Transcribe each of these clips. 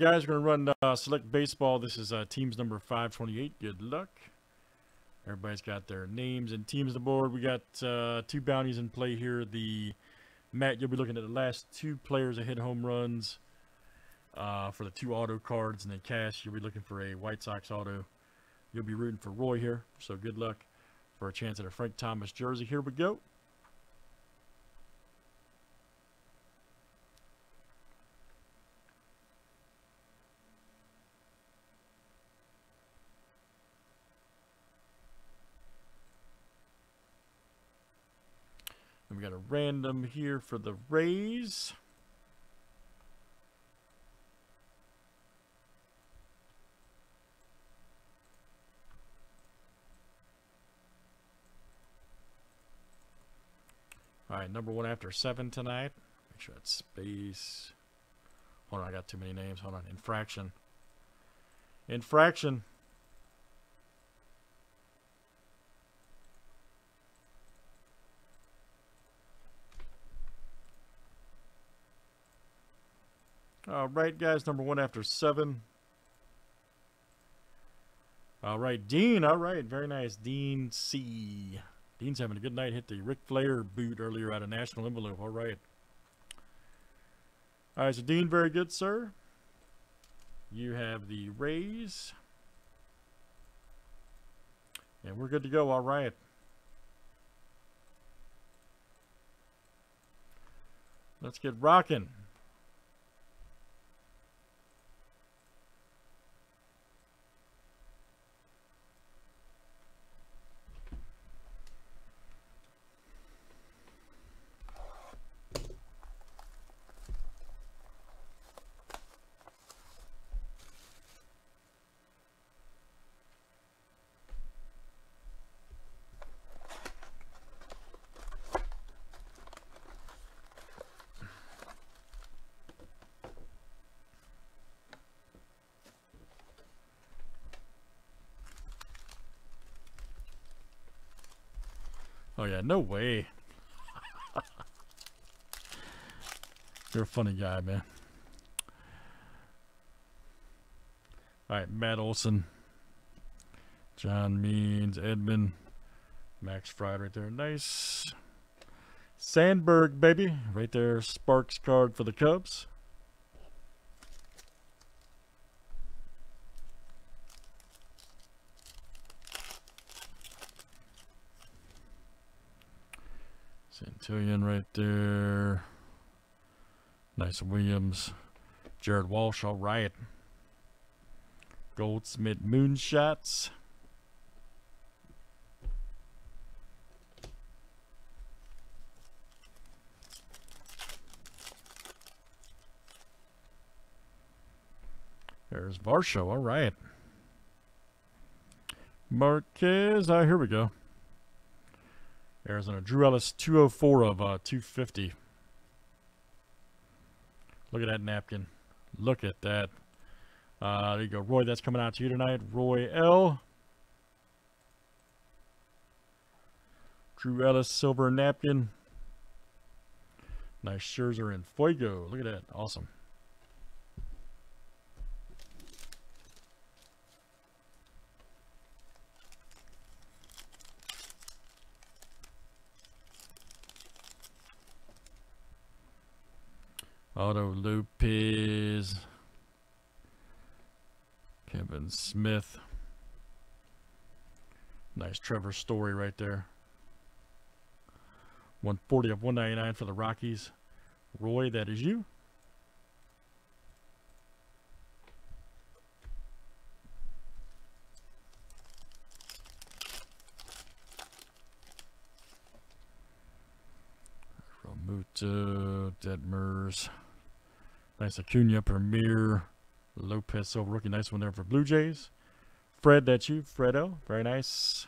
guys, we're going to run uh, Select Baseball. This is uh, teams number 528. Good luck. Everybody's got their names and teams on the board. We got uh, two bounties in play here. The Matt, you'll be looking at the last two players that hit home runs uh, for the two auto cards. And then Cash, you'll be looking for a White Sox auto. You'll be rooting for Roy here. So good luck for a chance at a Frank Thomas jersey. Here we go. We got a random here for the Rays. All right, number one after seven tonight. Make sure that's space. Hold on, I got too many names. Hold on. Infraction. Infraction. All right, guys. Number one after seven. All right, Dean. All right, very nice. Dean C. Dean's having a good night. Hit the Ric Flair boot earlier out of National Envelope. All right. All right, so Dean, very good, sir. You have the Rays. And we're good to go. All right. Let's get rocking. Oh yeah, no way. You're a funny guy, man. All right, Matt Olson, John Means, Edmund, Max Fried right there. Nice. Sandberg, baby. Right there, Sparks card for the Cubs. Santillan right there. Nice Williams. Jared Walsh, all right. Goldschmidt Moonshots. There's Varsho, all right. Marquez, ah, here we go. Arizona. Drew Ellis, 204 of uh, 250. Look at that napkin. Look at that. Uh, there you go. Roy, that's coming out to you tonight. Roy L. Drew Ellis, silver napkin. Nice Scherzer En Fuego. Look at that. Awesome. Otto Lopez. Kevin Smith. Nice Trevor Story right there. 140 of 199 for the Rockies. Roy, that is you. Realmuto, Detmers. Nice Acuna, Premier, Lopez Silver rookie. Nice one there for Blue Jays. Fred, that's you. Fredo. Very nice.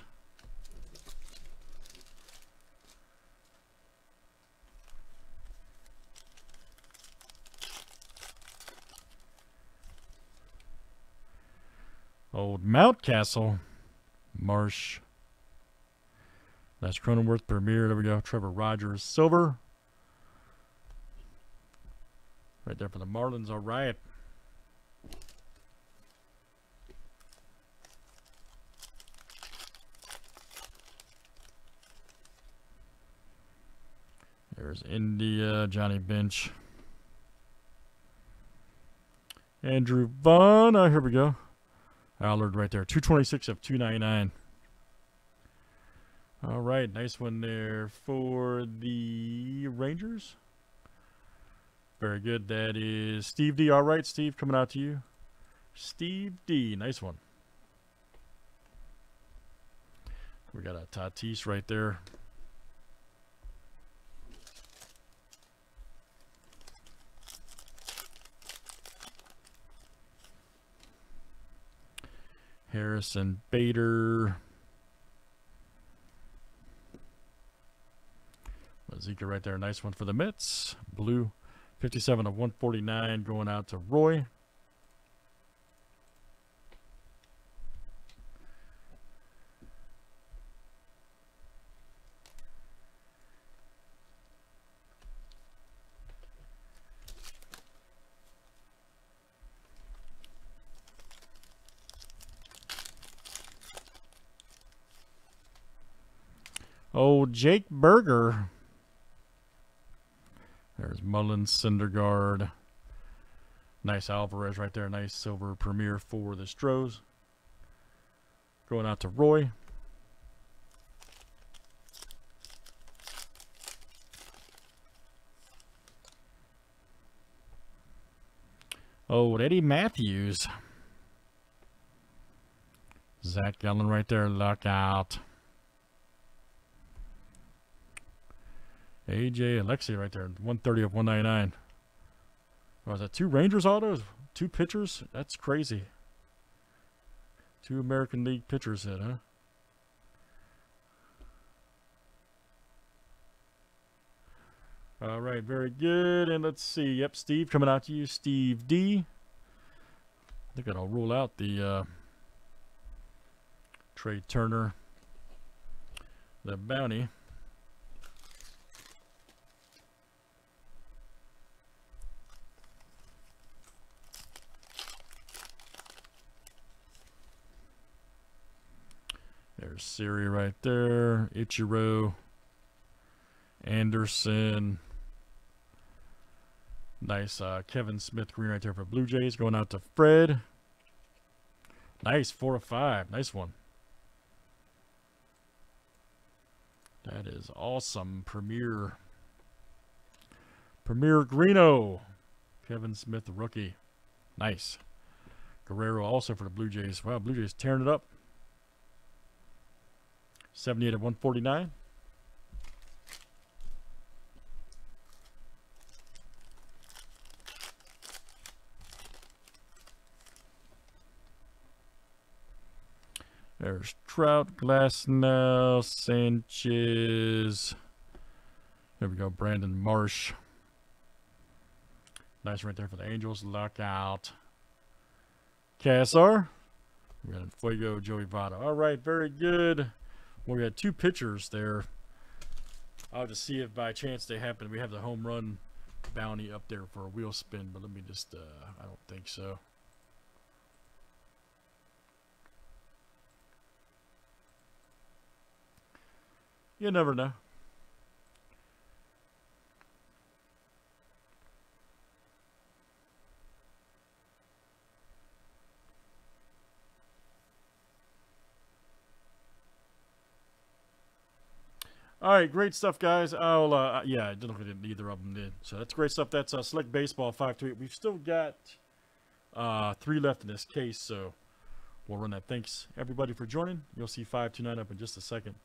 Old Mountcastle. Marsh. Nice Cronenworth Premier. There we go. Trevor Rogers. Silver. Right there for the Marlins. All right. There's India, Johnny Bench. Andrew Vaughn. Oh, here we go. Allard right there. 226 of 299. All right. Nice one there for the Rangers. Very good. That is Steve D. All right, Steve, coming out to you. Steve D. Nice one. We got a Tatis right there. Harrison Bader. Zika right there. Nice one for the Mets. Blue 57 of 149 going out to Roy. Oh, Jake Burger. There's Mullins, Syndergaard. Nice Alvarez right there. Nice silver premiere for the Stros. Going out to Roy. Oh, Eddie Mathews. Zach Gallen right there. Luck out. AJ Alexy right there, 130 of 199. Was that two Rangers autos? Two pitchers? That's crazy. Two American League pitchers hit, huh? All right, very good. And let's see. Yep, Steve coming out to you. Steve D. I think I'll rule out the uh, Trea Turner, the bounty. There's Siri right there. Ichiro. Anderson. Nice uh, Kevin Smith green right there for Blue Jays. Going out to Fred. Nice. Four of five. Nice one. That is awesome. Premier. Premier Greeno. Kevin Smith, rookie. Nice. Guerrero also for the Blue Jays. Wow, Blue Jays tearing it up. 78 of 149. There's Trout, Glasnow, Sanchez. There we go, Brandon Marsh. Nice right there for the Angels. Lockout. Got Fuego, Joey Votto. All right, very good. We had two pitchers there. I'll just see if by chance they happen. We have the home run bounty up there for a wheel spin, but let me just, uh, I don't think so. You never know. All right, great stuff, guys. I'll, uh, yeah, I look at either of them did. So that's great stuff. That's uh, Select Baseball 528. We've still got uh, three left in this case, so we'll run that. Thanks, everybody, for joining. You'll see 529 up in just a second.